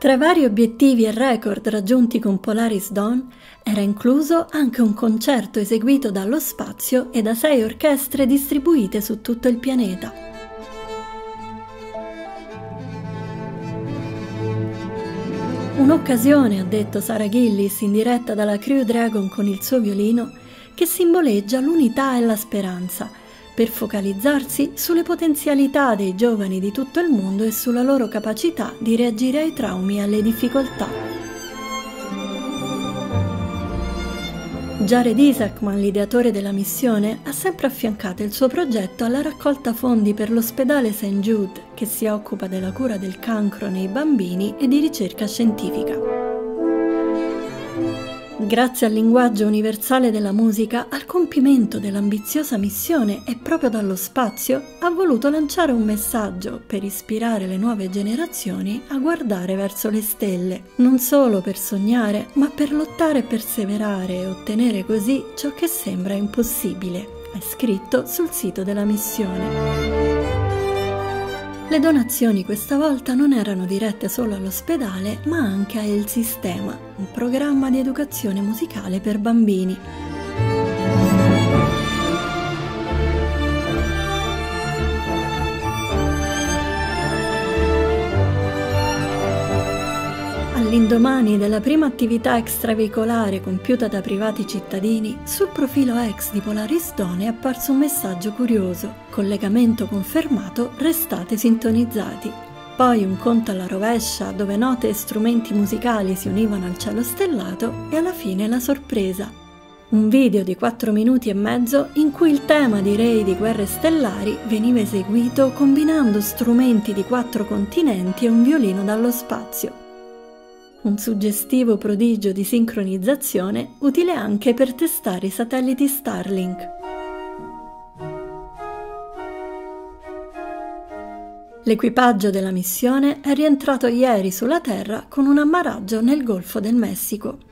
Tra vari obiettivi e record raggiunti con Polaris Dawn era incluso anche un concerto eseguito dallo spazio e da sei orchestre distribuite su tutto il pianeta. Un'occasione, ha detto Sara Gillis in diretta dalla Crew Dragon con il suo violino, che simboleggia l'unità e la speranza per focalizzarsi sulle potenzialità dei giovani di tutto il mondo e sulla loro capacità di reagire ai traumi e alle difficoltà. Jared Isaacman, l'ideatore della missione, ha sempre affiancato il suo progetto alla raccolta fondi per l'ospedale St. Jude, che si occupa della cura del cancro nei bambini e di ricerca scientifica. Grazie al linguaggio universale della musica, al compimento dell'ambiziosa missione e proprio dallo spazio, ha voluto lanciare un messaggio per ispirare le nuove generazioni a guardare verso le stelle, non solo per sognare, ma per lottare e perseverare e ottenere così ciò che sembra impossibile. È scritto sul sito della missione. Le donazioni questa volta non erano dirette solo all'ospedale, ma anche a El Sistema, un programma di educazione musicale per bambini. All'indomani della prima attività extraveicolare compiuta da privati cittadini, sul profilo ex di Polaris Dawn è apparso un messaggio curioso. Collegamento confermato, restate sintonizzati. Poi un conto alla rovescia dove note e strumenti musicali si univano al cielo stellato e alla fine la sorpresa. Un video di 4 minuti e mezzo in cui il tema di Re di Guerre Stellari veniva eseguito combinando strumenti di quattro continenti e un violino dallo spazio un suggestivo prodigio di sincronizzazione utile anche per testare i satelliti Starlink. L'equipaggio della missione è rientrato ieri sulla Terra con un ammaraggio nel Golfo del Messico.